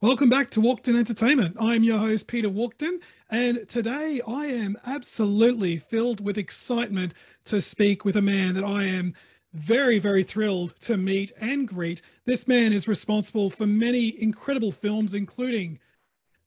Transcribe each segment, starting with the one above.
Welcome back to Walkden Entertainment. I'm your host, Peter Walkden, and today I am absolutely filled with excitement to speak with a man that I am very, very thrilled to meet and greet. This man is responsible for many incredible films, including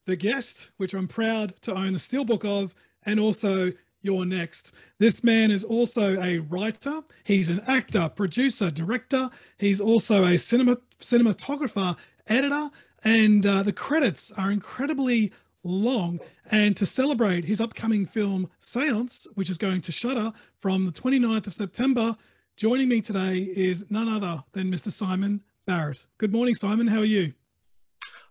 The Guest, which I'm proud to own the steelbook of, and also You're Next. This man is also a writer, he's an actor, producer, director, he's also a cinema, cinematographer, editor and uh, the credits are incredibly long. And to celebrate his upcoming film Seance, which is going to Shudder from the 29th of September, joining me today is none other than Mr. Simon Barrett. Good morning, Simon. How are you?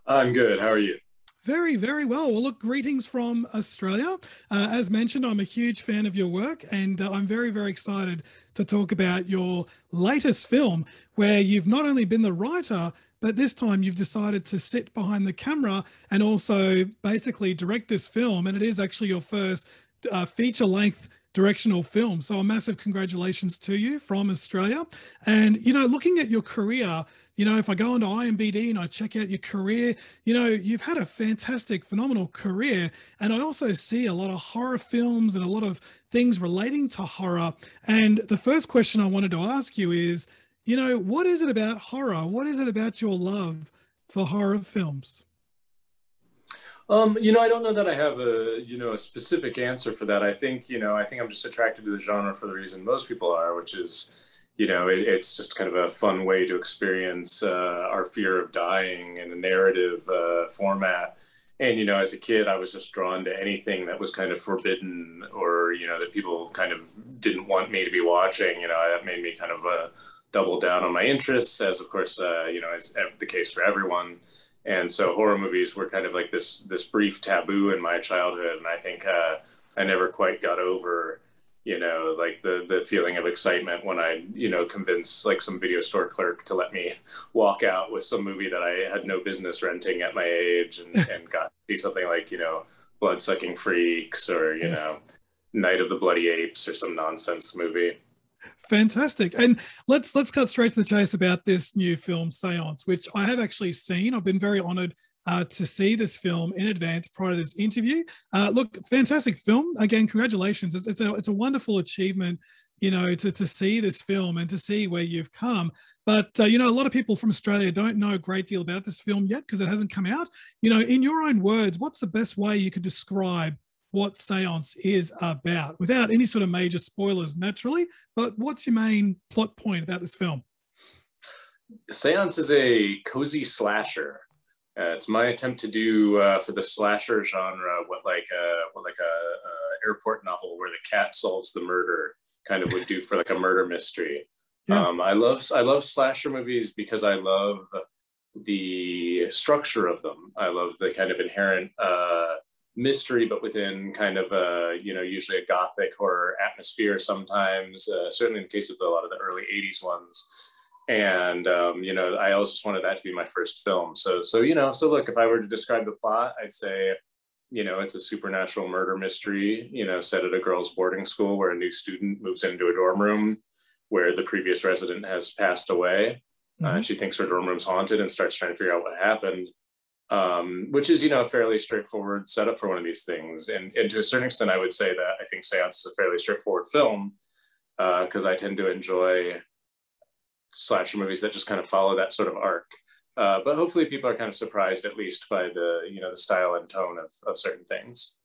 I'm good. How are you? Very, very well. Well, look, greetings from Australia. Uh, as mentioned, I'm a huge fan of your work, and uh, I'm very, very excited to talk about your latest film, where you've not only been the writer, but this time you've decided to sit behind the camera and also basically direct this film. And it is actually your first uh, feature length directional film. So a massive congratulations to you from Australia. And, you know, looking at your career, you know, if I go onto IMBD and I check out your career, you know, you've had a fantastic, phenomenal career. And I also see a lot of horror films and a lot of things relating to horror. And the first question I wanted to ask you is, you know, what is it about horror? What is it about your love for horror films? Um, you know, I don't know that I have a you know a specific answer for that. I think you know, I think I'm just attracted to the genre for the reason most people are, which is, you know, it, it's just kind of a fun way to experience uh, our fear of dying in a narrative uh, format. And you know, as a kid, I was just drawn to anything that was kind of forbidden or you know that people kind of didn't want me to be watching. You know, that made me kind of a double down on my interests, as of course, uh, you know, is the case for everyone. And so horror movies were kind of like this this brief taboo in my childhood, and I think uh, I never quite got over, you know, like the the feeling of excitement when I, you know, convinced like some video store clerk to let me walk out with some movie that I had no business renting at my age, and, and got to see something like you know, Blood Sucking Freaks or you yes. know, Night of the Bloody Apes or some nonsense movie. Fantastic. And let's let's cut straight to the chase about this new film Seance, which I have actually seen. I've been very honored uh, to see this film in advance prior to this interview. Uh, look, fantastic film. Again, congratulations. It's, it's, a, it's a wonderful achievement, you know, to, to see this film and to see where you've come. But, uh, you know, a lot of people from Australia don't know a great deal about this film yet because it hasn't come out. You know, in your own words, what's the best way you could describe what Seance is about without any sort of major spoilers, naturally. But what's your main plot point about this film? Seance is a cozy slasher. Uh, it's my attempt to do uh, for the slasher genre what like a what like a, a, airport novel where the cat solves the murder kind of would do for like a murder mystery. Yeah. Um, I love I love slasher movies because I love the structure of them. I love the kind of inherent uh, mystery, but within kind of a, you know, usually a gothic horror atmosphere sometimes, uh, certainly in the case of a lot of the early 80s ones. And, um, you know, I always just wanted that to be my first film. So, so, you know, so look, if I were to describe the plot, I'd say, you know, it's a supernatural murder mystery, you know, set at a girls' boarding school where a new student moves into a dorm room where the previous resident has passed away. Mm-hmm. Uh, she thinks her dorm room's haunted and starts trying to figure out what happened um, which is you know a fairly straightforward setup for one of these things. And, and to a certain extent, I would say that I think Seance is a fairly straightforward film because uh, I tend to enjoy slasher movies that just kind of follow that sort of arc. Uh, but hopefully, people are kind of surprised at least by the you know the style and tone of, of certain things.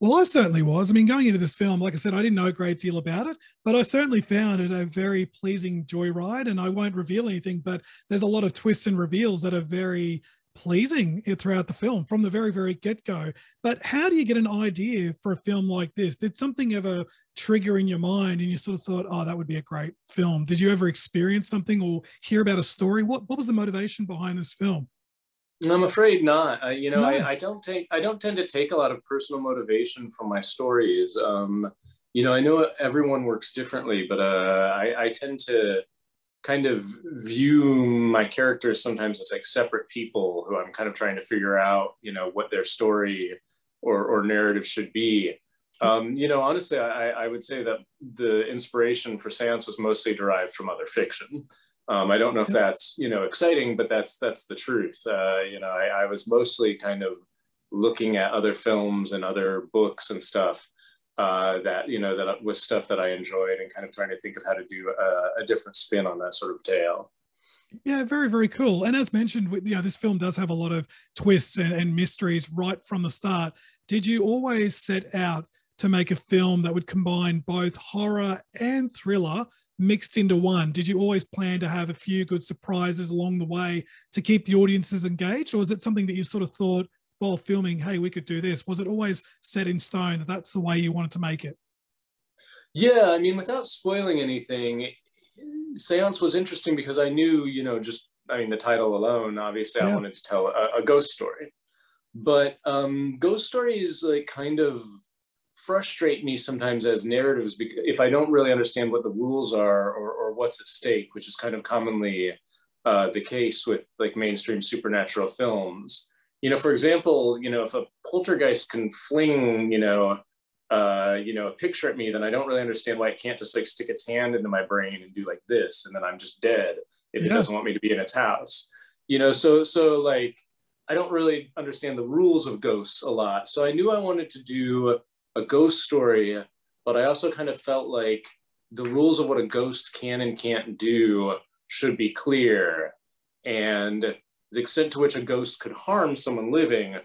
Well, I certainly was. I mean, going into this film, like I said, I didn't know a great deal about it, but I certainly found it a very pleasing joyride. And I won't reveal anything, but there's a lot of twists and reveals that are very pleasing throughout the film from the very very get-go. But how do you get an idea for a film like this? Did something ever trigger in your mind and you sort of thought oh that would be a great film did you ever experience something or hear about a story? What, what was the motivation behind this film? I'm afraid not. You know no. I, I, don't take i don't tend to take a lot of personal motivation from my stories. Um, you know i know everyone works differently but uh, I, I tend to kind of view my characters sometimes as like separate people who I'm kind of trying to figure out, you know, what their story or, or narrative should be. Um, you know, honestly, I, I, would say that the inspiration for Seance was mostly derived from other fiction. Um, I don't know if that's you know exciting, but that's that's the truth. Uh, you know, I, I, was mostly kind of looking at other films and other books and stuff uh, that you know that was stuff that I enjoyed and kind of trying to think of how to do a, a different spin on that sort of tale. Yeah, very, very cool. And as mentioned, you know, this film does have a lot of twists and, and mysteries right from the start. Did you always set out to make a film that would combine both horror and thriller mixed into one? Did you always plan to have a few good surprises along the way to keep the audiences engaged? Or was it something that you sort of thought while filming, hey, we could do this? Was it always set in stone that that's the way you wanted to make it? Yeah, I mean, without spoiling anything, Seance was interesting because I knew, you know, just, I mean, the title alone, obviously, yeah. I wanted to tell a, a ghost story. But um, ghost stories, like, kind of frustrate me sometimes as narratives because if I don't really understand what the rules are or, or what's at stake, which is kind of commonly uh, the case with like mainstream supernatural films. You know, for example, you know, if a poltergeist can fling, you know, uh, you know, a picture at me, then I don't really understand why it can't just like stick its hand into my brain and do like this, and then I'm just dead if yeah. it doesn't want me to be in its house. You know, so so like I don't really understand the rules of ghosts a lot. So I knew I wanted to do a ghost story, but I also kind of felt like the rules of what a ghost can and can't do should be clear. And the extent to which a ghost could harm someone living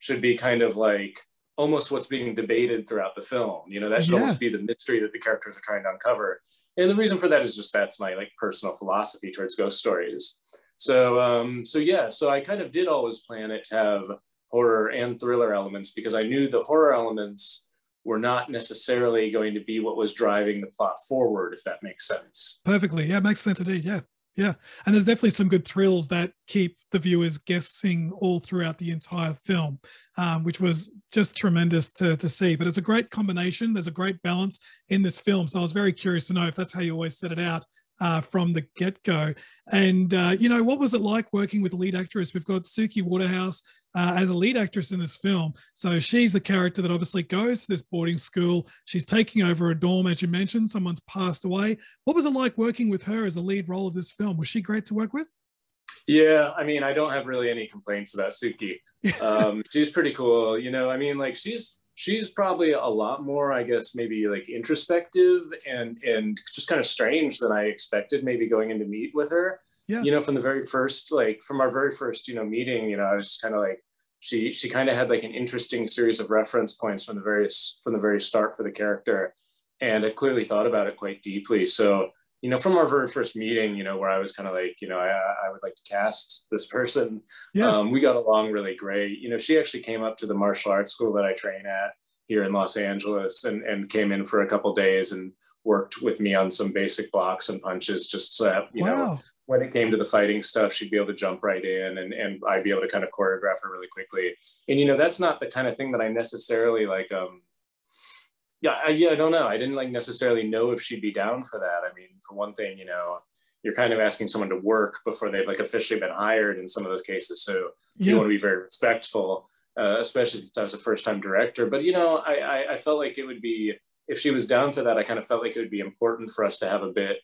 should be kind of like almost what's being debated throughout the film. You know, that should yeah. almost be the mystery that the characters are trying to uncover. And the reason for that is just that's my like personal philosophy towards ghost stories. So um, so yeah, so I kind of did always plan it to have horror and thriller elements because I knew the horror elements were not necessarily going to be what was driving the plot forward, if that makes sense. Perfectly. Yeah, it makes sense indeed. Yeah. Yeah, and there's definitely some good thrills that keep the viewers guessing all throughout the entire film, um, which was just tremendous to, to see. But it's a great combination. There's a great balance in this film. So I was very curious to know if that's how you always set it out uh, from the get go. And, uh, you know, what was it like working with lead actress? We've got Suki Waterhouse uh, as a lead actress in this film. So she's the character that obviously goes to this boarding school. She's taking over a dorm, as you mentioned, someone's passed away. What was it like working with her as a lead role of this film? Was she great to work with? Yeah, I mean, I don't have really any complaints about Suki. Um, she's pretty cool. You know, I mean, like she's she's probably a lot more i guess maybe like introspective and and just kind of strange than i expected maybe going in to meet with her yeah. you know from the very first like from our very first you know meeting you know i was just kind of like she she kind of had like an interesting series of reference points from the various from the very start for the character and i clearly thought about it quite deeply so you know from our very first meeting you know where i was kind of like you know I, I would like to cast this person yeah. Um, we got along really great you know she actually came up to the martial arts school that i train at here in los angeles and, and came in for a couple days and worked with me on some basic blocks and punches just so that you wow. know when it came to the fighting stuff she'd be able to jump right in and, and i'd be able to kind of choreograph her really quickly and you know that's not the kind of thing that i necessarily like um yeah, I, yeah, I don't know. I didn't like necessarily know if she'd be down for that. I mean, for one thing, you know, you're kind of asking someone to work before they've like officially been hired in some of those cases. So yeah. you want to be very respectful, uh, especially since I was a first time director. But you know, I, I, I felt like it would be if she was down for that. I kind of felt like it would be important for us to have a bit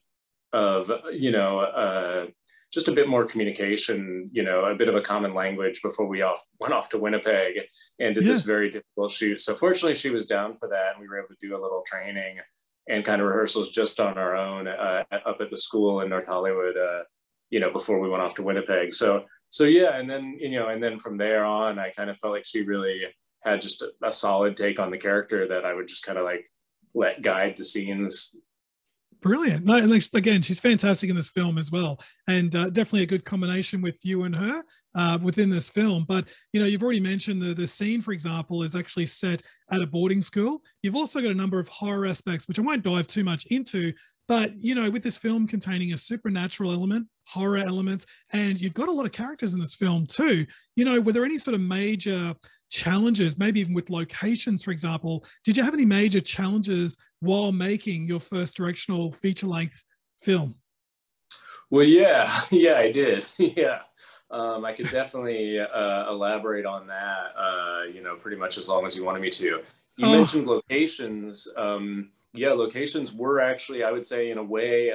of you know uh, just a bit more communication, you know, a bit of a common language before we off went off to Winnipeg and did yeah. this very difficult shoot. So fortunately, she was down for that, and we were able to do a little training and kind of rehearsals just on our own uh, up at the school in North Hollywood, uh, you know, before we went off to Winnipeg. So so yeah, and then you know, and then from there on, I kind of felt like she really had just a, a solid take on the character that I would just kind of like let guide the scenes Brilliant. No, and again, she's fantastic in this film as well, and uh, definitely a good combination with you and her uh, within this film. But you know, you've already mentioned the the scene, for example, is actually set at a boarding school. You've also got a number of horror aspects, which I won't dive too much into. But you know, with this film containing a supernatural element, horror elements, and you've got a lot of characters in this film too. You know, were there any sort of major challenges, maybe even with locations, for example. Did you have any major challenges while making your first directional feature length film? Well, yeah, yeah, I did. yeah. Um, I could definitely uh, elaborate on that, uh, you know, pretty much as long as you wanted me to. You oh. mentioned locations. Um, yeah, locations were actually, I would say, in a way,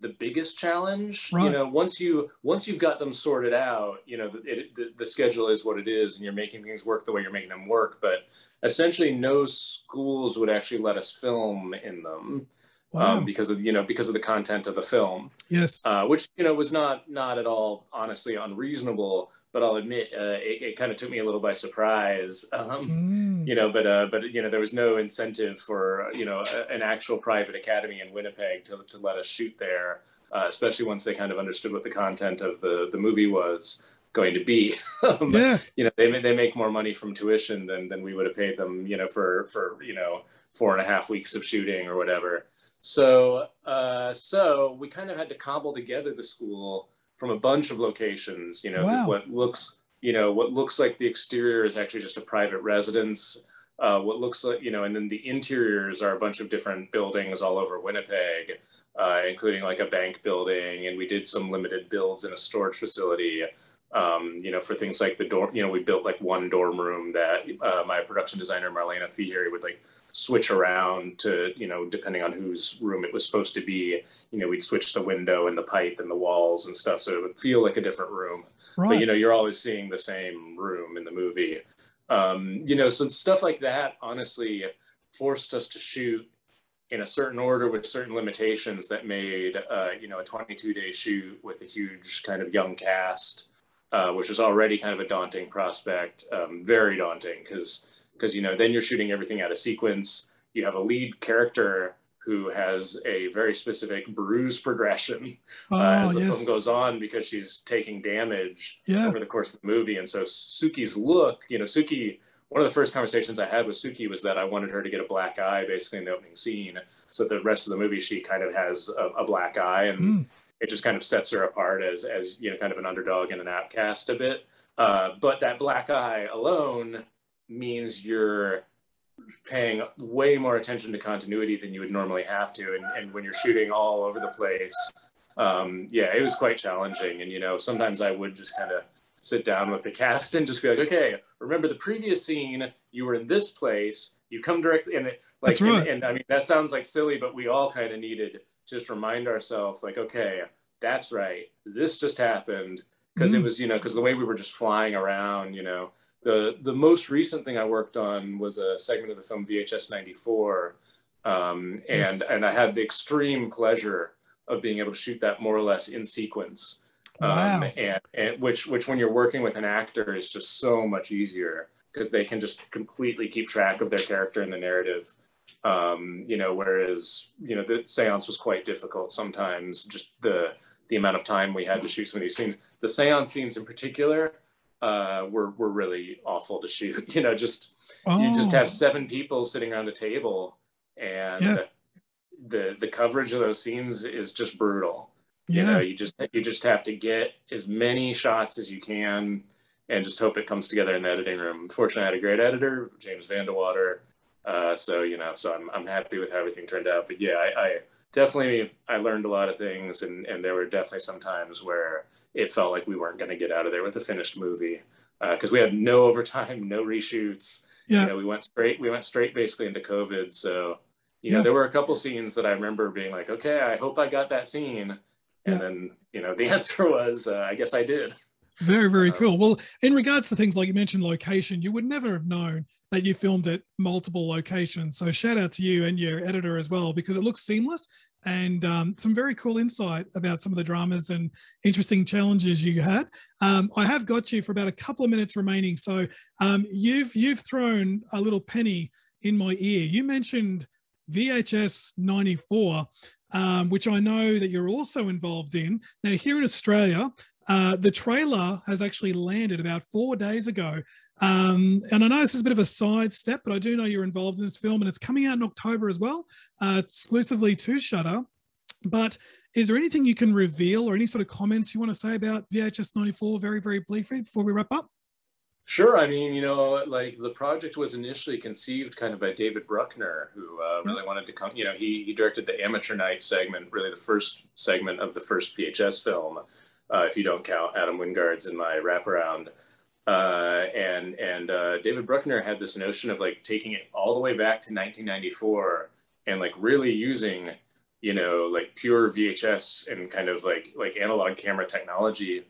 the biggest challenge. Right. You know, once you once you've got them sorted out, you know, it, the, the schedule is what it is, and you're making things work the way you're making them work. But essentially, no schools would actually let us film in them. Wow. Um, because of you know because of the content of the film, yes. uh, which you know was not not at all honestly unreasonable. But I'll admit uh, it, it kind of took me a little by surprise. Um, Mm. you know but uh but you know there was no incentive for you know a, an actual private academy in winnipeg to, to let us shoot there uh, especially once they kind of understood what the content of the the movie was going to be um, yeah. you know they, they make more money from tuition than than we would have paid them you know for for you know four and a half weeks of shooting or whatever so uh so we kind of had to cobble together the school from a bunch of locations you know Wow. what looks you know what looks like the exterior is actually just a private residence uh, what looks like you know and then the interiors are a bunch of different buildings all over winnipeg uh, including like a bank building and we did some limited builds in a storage facility um, you know for things like the dorm you know we built like one dorm room that uh, my production designer marlena Thierry would like switch around to you know depending on whose room it was supposed to be you know we'd switch the window and the pipe and the walls and stuff so it would feel like a different room Right. but you know you're always seeing the same room in the movie um, you know so stuff like that honestly forced us to shoot in a certain order with certain limitations that made uh, you know a 22 day shoot with a huge kind of young cast uh, which was already kind of a daunting prospect um, very daunting because because you know then you're shooting everything out of sequence you have a lead character who has a very specific bruise progression oh, uh, as the yes. film goes on because she's taking damage yeah. over the course of the movie. And so Suki's look, you know, Suki, one of the first conversations I had with Suki was that I wanted her to get a black eye basically in the opening scene. So the rest of the movie, she kind of has a, a black eye and Mm. it just kind of sets her apart as, as, you know, kind of an underdog and an outcast a bit. Uh, but that black eye alone means you're paying way more attention to continuity than you would normally have to. And, and when you're shooting all over the place, um, yeah, it was quite challenging. And, you know, sometimes I would just kind of sit down with the cast and just be like, okay, remember the previous scene, you were in this place, you come directly and it. Like, right. and, and I mean, that sounds like silly, but we all kind of needed to just remind ourselves like, okay, that's right. This just happened. Cause it Mm. was, you know, cause the way we were just flying around, you know, the, the most recent thing I worked on was a segment of the film VHS 94. Um, and, Yes. and I had the extreme pleasure of being able to shoot that more or less in sequence. Wow. Um, and, and which, which when you're working with an actor is just so much easier because they can just completely keep track of their character and the narrative. Um, you know, whereas, you know, the seance was quite difficult sometimes, just the, the amount of time we had to shoot some of these scenes. The seance scenes in particular uh, were, were really awful to shoot. You know, just you just Oh. have seven people sitting around a table and Yeah. the the coverage of those scenes is just brutal you know you just you just have to get as many shots as you can and just hope it comes together in the editing room fortunately i had a great editor james vandewater uh, so you know so I'm, I'm happy with how everything turned out but yeah I, I definitely i learned a lot of things and and there were definitely some times where it felt like we weren't going to get out of there with a finished movie because we had no overtime no reshoots Yeah. you know, we went straight we went straight basically into covid so you know Yeah. there were a couple scenes that i remember being like okay i hope i got that scene and Yeah. then you know the answer was uh, i guess i did Very, very Uh, cool. Well, in regards to things like you mentioned location, you would never have known that you filmed at multiple locations. So shout out to you and your editor as well, because it looks seamless and um, some very cool insight about some of the dramas and interesting challenges you had. Um, I have got you for about a couple of minutes remaining. So um, you've you've thrown a little penny in my ear. You mentioned VHS 94, um, which I know that you're also involved in. Now, here in Australia, uh, the trailer has actually landed about four days ago. Um, and I know this is a bit of a side step, but I do know you're involved in this film and it's coming out in October as well, uh, exclusively to Shudder. But is there anything you can reveal or any sort of comments you want to say about VHS 94 very, very briefly before we wrap up? Sure. I mean, you know, like the project was initially conceived kind of by David Bruckner, who uh, really wanted to come. You know, he, he directed the Amateur Night segment, really the first segment of the first VHS film, uh, if you don't count Adam Wingard's in my wraparound. Uh, and and uh, David Bruckner had this notion of like taking it all the way back to 1994 and like really using you know, like pure VHS and kind of like like analog camera technology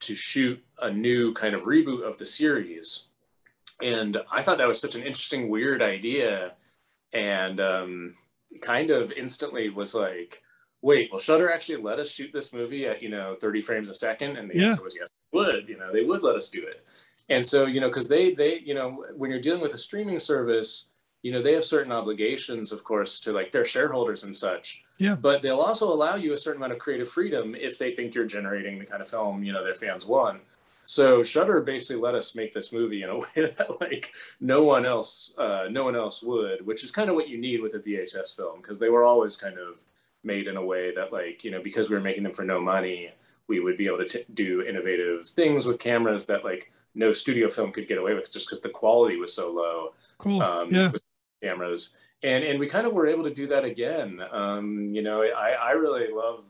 to shoot a new kind of reboot of the series. And I thought that was such an interesting, weird idea. And um, kind of instantly was like, wait, will Shudder actually let us shoot this movie at, you know, 30 frames a second? And the yeah. answer was yes, they would, you know, they would let us do it. And so, you know, because they, they, you know, when you're dealing with a streaming service, you know, they have certain obligations, of course, to like their shareholders and such. Yeah. But they'll also allow you a certain amount of creative freedom if they think you're generating the kind of film, you know, their fans want. So Shudder basically let us make this movie in a way that like no one else, uh, no one else would, which is kind of what you need with a VHS film because they were always kind of made in a way that like you know because we were making them for no money, we would be able to t- do innovative things with cameras that like no studio film could get away with just because the quality was so low. Course, um, yeah. Cameras and and we kind of were able to do that again. Um, you know, I I really love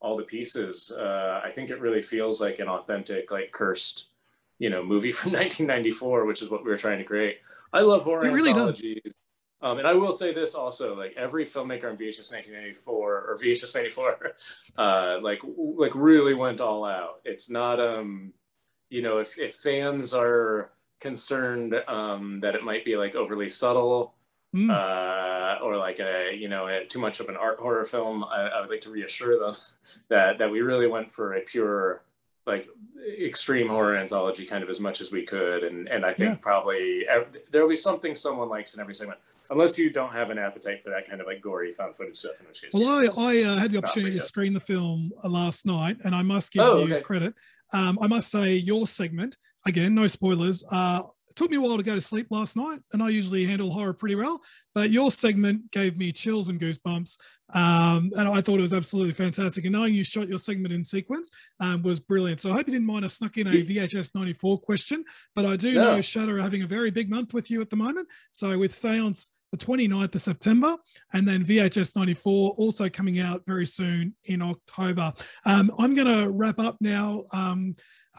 all the pieces. Uh, I think it really feels like an authentic, like cursed, you know, movie from 1994, which is what we were trying to create. I love horror it really anthologies. Does. Um, and I will say this also, like every filmmaker on VHS 1994 or VHS 94, uh, like like really went all out. It's not, um, you know, if, if fans are concerned um, that it might be like overly subtle, mm. uh, or like a you know a, too much of an art horror film, I, I, would like to reassure them that that we really went for a pure like extreme horror anthology kind of as much as we could and and i think yeah. probably there will be something someone likes in every segment unless you don't have an appetite for that kind of like gory found footage stuff in which case well i, I uh, had the opportunity to screen the film uh, last night and i must give oh, you okay. credit um, i must say your segment again no spoilers uh, it took me a while to go to sleep last night, and I usually handle horror pretty well. But your segment gave me chills and goosebumps, um, and I thought it was absolutely fantastic. And knowing you shot your segment in sequence um, was brilliant. So I hope you didn't mind us snuck in a VHS 94 question. But I do know Shudder are having a very big month with you at the moment. So with Seance the 29th of September, and then VHS 94 also coming out very soon in October. Um, I'm going to wrap up now. Um,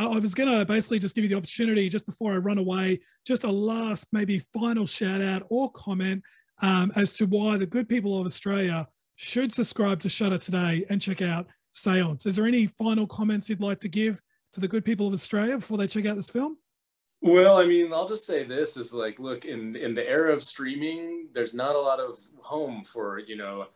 I was going to basically just give you the opportunity just before I run away, just a last, maybe final shout out or comment um, as to why the good people of Australia should subscribe to Shudder today and check out Seance. Is there any final comments you'd like to give to the good people of Australia before they check out this film? Well, I mean, I'll just say this is like, look, in in the era of streaming, there's not a lot of home for you know,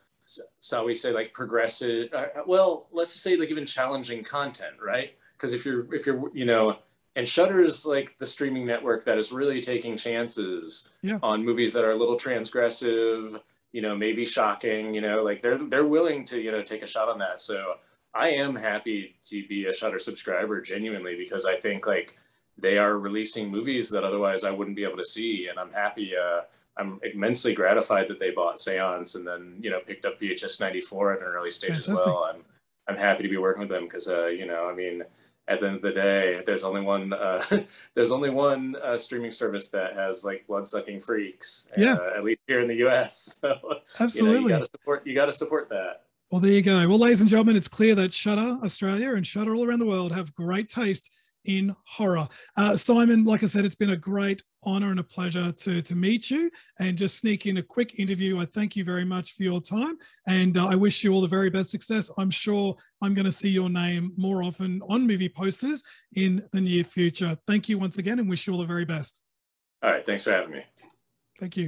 shall we say like progressive? Uh, well, let's just say like even challenging content, right? Because if you're if you're you know and Shudder is like the streaming network that is really taking chances yeah. on movies that are a little transgressive, you know, maybe shocking, you know, like they're they're willing to, you know, take a shot on that. So I am happy to be a Shudder subscriber genuinely because I think like they are releasing movies that otherwise I wouldn't be able to see and I'm happy uh I'm immensely gratified that they bought Seance and then, you know, picked up VHS 94 at an early stage Fantastic. as well. I'm I'm happy to be working with them because uh, you know, I mean, at the end of the day, there's only one uh, there's only one uh, streaming service that has like blood sucking freaks. Yeah, uh, at least here in the U.S. So, Absolutely, you, know, you got to support. You got to support that. Well, there you go. Well, ladies and gentlemen, it's clear that Shudder Australia and Shudder all around the world have great taste in horror. Uh, Simon, like I said, it's been a great honor and a pleasure to, to meet you and just sneak in a quick interview. I thank you very much for your time and uh, I wish you all the very best success. I'm sure I'm going to see your name more often on movie posters in the near future. Thank you once again and wish you all the very best. All right. Thanks for having me. Thank you.